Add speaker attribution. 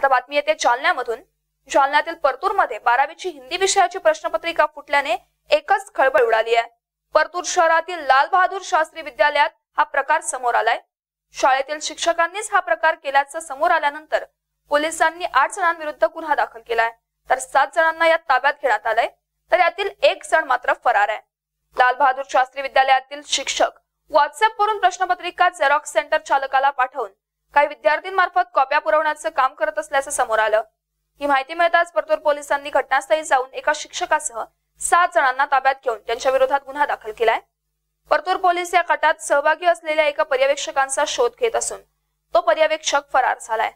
Speaker 1: आता बातमी येते जालन्यामधून. जालन्यातील परतूरमध्ये बारावीची हिंदी विषयाची प्रश्नपत्रिका फुटल्याने एकच खळबळ उडाली आहे. परतूर शहरातील लाल बहादूर शास्त्री विद्यालयात हा प्रकार समोर आलाय. शाळेतील शिक्षकांनीच हा प्रकार केल्याचं समोर आल्यानंतर पोलिसांनी आठ जणांविरुद्ध गुन्हा दाखल केलाय. तर सात जणांना यात ताब्यात घेण्यात आलंय. तर यातील एक जण मात्र फरार आहे. लाल बहादूर शास्त्री विद्यालयातील शिक्षक व्हॉट्सअप वरून प्रश्नपत्रिका झेरॉक्स सेंटर चालकाला पाठवून काही विद्यार्थ्यांमार्फत कॉप्या पुरवण्याचं काम करत असल्याचं समोर आलं. ही माहिती मिळताच परतूर पोलिसांनी घटनास्थळी जाऊन एका शिक्षकासह सात जणांना ताब्यात घेऊन त्यांच्या विरोधात गुन्हा दाखल केलाय. परतूर पोलीस या कटात सहभागी असलेल्या एका पर्यवेक्षकांचा शोध घेत असून तो पर्यवेक्षक फरार झालाय.